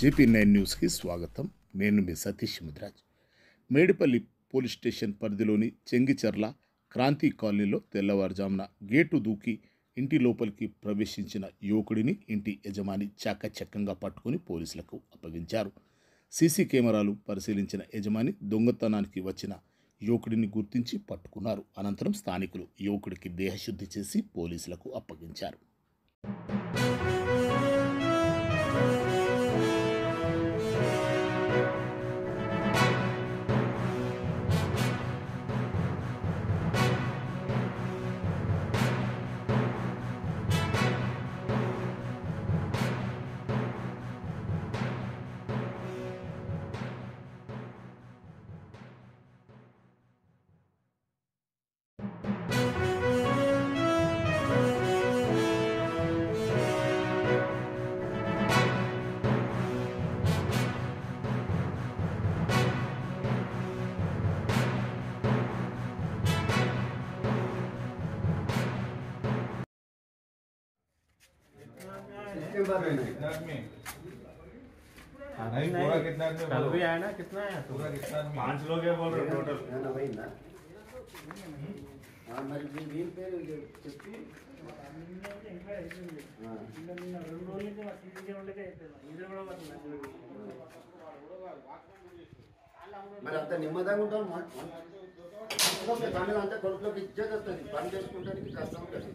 JP nine న్యూస్కి స్వాగతం. నేను మీ సతీష్ ముద్రాజ్. మేడిపల్లి పోలీస్ స్టేషన్ పరిధిలోని చెంగిచెర్ల క్రాంతి కాలనీలో తెల్లవారుజామున గేటు దూకి ఇంటి లోపలికి ప్రవేశించిన యువకుడిని ఇంటి యజమాని చాకచక్యంగా పట్టుకుని పోలీసులకు అప్పగించారు. సీసీ కెమెరాలు పరిశీలించిన యజమాని దొంగతనానికి వచ్చిన యువకుడిని గుర్తించి పట్టుకున్నారు. అనంతరం స్థానికులు యువకుడికి దేహశుద్ధి చేసి పోలీసులకు అప్పగించారు. कितने बार रहना है कितना आदमी नहीं पूरा कितना आदमी कल बोलो भी आया ना कितना आया पूरा कितना आदमी पांच लोग है बोल रहे टोटल रहना वही ना हाँ మరి మీ వీల్ పేరు చెప్పి ఆ, మరి అంత నిమ్మదంగా ఉంటాం మా- మా- పని అంతా కొడుకులోకి ఇచ్చేది వస్తుంది పని చేసుకుంటానికి కష్టం ఉంటుంది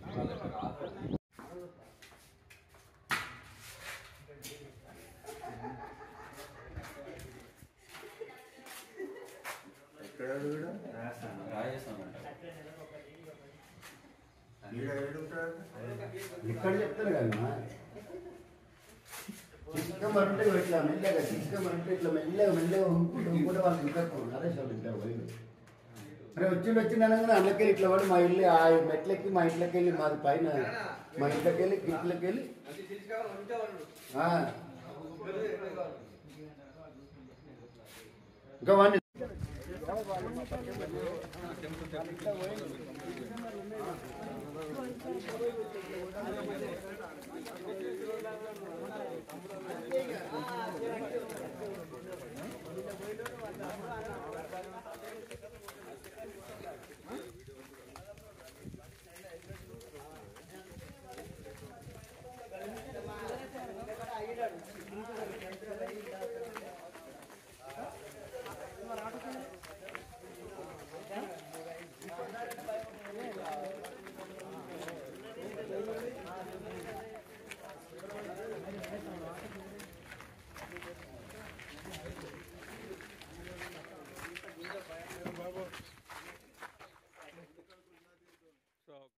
ఇక్కడ చెప్తారు కదా చిక్కమని ఉంటే ఇట్లా మెల్లగా చిక్కమని ఉంటే ఇట్లా మెల్లగా మెల్లగా ఉంపుకుంటూ ఉంపుకుంటే వాళ్ళు ఇంకా నరేష్ ఇంకా పోయి మరి వచ్చిండు వచ్చింది అనగానే అందుకెళ్ళి ఇట్లా పడి మా ఇల్లు ఆ మెట్లెక్కి మా ఇంట్లోకి వెళ్ళి మాది పైన మా ఇంట్లోకి వెళ్ళి ఇంట్లోకి వెళ్ళి ఆ. ఇంకా వాడిని అంతే